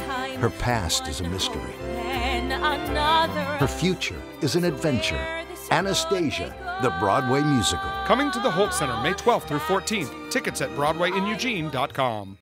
Her past is a mystery. Her future is an adventure. Anastasia, the Broadway musical. Coming to the Hult Center May 12th through 14th. Tickets at BroadwayInEugene.com.